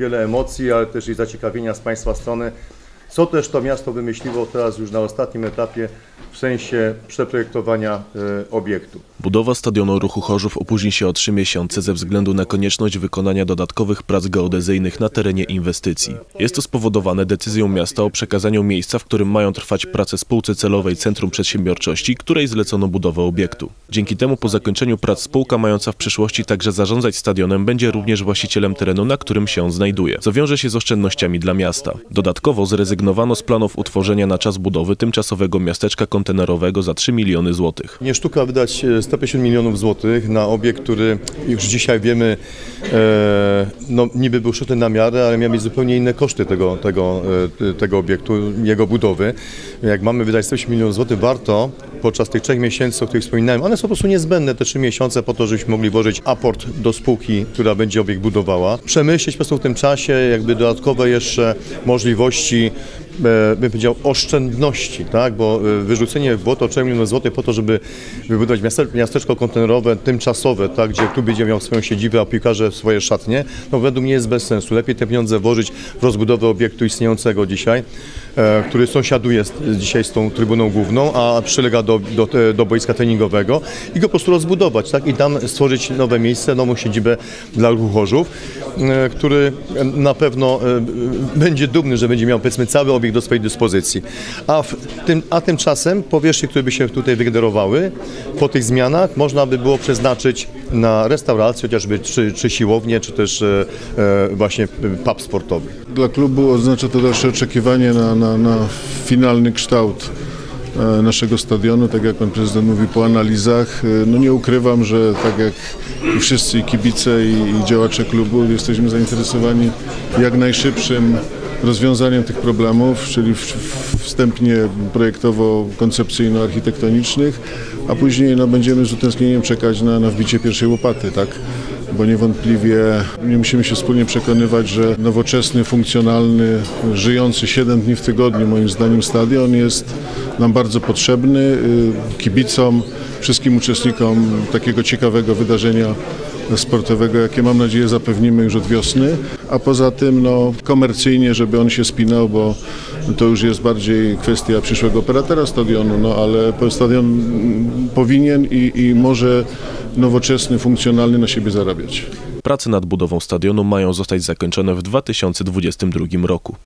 Wiele emocji, ale też i zaciekawienia z Państwa strony. Co też to miasto wymyśliło teraz już na ostatnim etapie w sensie przeprojektowania e, obiektu. Budowa stadionu ruchu Chorzów opóźni się o trzy miesiące ze względu na konieczność wykonania dodatkowych prac geodezyjnych na terenie inwestycji. Jest to spowodowane decyzją miasta o przekazaniu miejsca, w którym mają trwać prace spółce celowej Centrum Przedsiębiorczości, której zlecono budowę obiektu. Dzięki temu po zakończeniu prac spółka mająca w przyszłości także zarządzać stadionem będzie również właścicielem terenu, na którym się znajduje, co wiąże się z oszczędnościami dla miasta. Dodatkowo zrezygnowano z planów utworzenia na czas budowy tymczasowego miasteczka kontenerowego za 3 miliony złotych. Nie sztuka wydać e, 150 milionów złotych na obiekt, który już dzisiaj wiemy, e, no niby był szyty na miarę, ale miał mieć zupełnie inne koszty tego, tego, e, tego obiektu, jego budowy. Jak mamy wydać 150 milionów złotych, warto podczas tych trzech miesięcy, o których wspominałem, one są po prostu niezbędne, te trzy miesiące po to, żebyśmy mogli włożyć aport do spółki, która będzie obiekt budowała. Przemyśleć po prostu w tym czasie jakby dodatkowe jeszcze możliwości e, bym powiedział, oszczędności, tak? bo e, wyrzucenie w błoto 3 milionów po to, żeby wybudować miaste, miasteczko kontenerowe tymczasowe, tak? gdzie klub będzie miał swoją siedzibę, a piłkarze swoje szatnie, no według mnie jest bez sensu. Lepiej te pieniądze włożyć w rozbudowę obiektu istniejącego dzisiaj, e, który sąsiaduje dzisiaj z tą trybuną główną, a przylega do, do, do boiska treningowego i go po prostu rozbudować tak? i tam stworzyć nowe miejsce, nową siedzibę dla ruchu Chorzów, e, który na pewno e, będzie dumny, że będzie miał powiedzmy cały obiekt do swojej dyspozycji. A, w tym, a tymczasem powierzchnie, które by się tutaj wygenerowały po tych zmianach można by było przeznaczyć na restaurację, chociażby czy, czy siłownię, czy też e, e, właśnie pub sportowy. Dla klubu oznacza to dalsze oczekiwanie na, na, na finalny kształt e, naszego stadionu, tak jak pan prezydent mówi po analizach. E, No nie ukrywam, że tak jak i wszyscy i kibice i, i działacze klubu jesteśmy zainteresowani jak najszybszym rozwiązaniem tych problemów, czyli wstępnie projektowo-koncepcyjno-architektonicznych, a później no, będziemy z utęsknieniem czekać na, na wbicie pierwszej łopaty, tak? Bo niewątpliwie nie musimy się wspólnie przekonywać, że nowoczesny, funkcjonalny, żyjący 7 dni w tygodniu moim zdaniem stadion jest nam bardzo potrzebny, y, kibicom, wszystkim uczestnikom takiego ciekawego wydarzenia sportowego, jakie mam nadzieję zapewnimy już od wiosny, a poza tym no, komercyjnie, żeby on się spinał, bo to już jest bardziej kwestia przyszłego operatora stadionu, no ale stadion powinien i, i może nowoczesny, funkcjonalny na siebie zarabiać. Prace nad budową stadionu mają zostać zakończone w 2022 roku.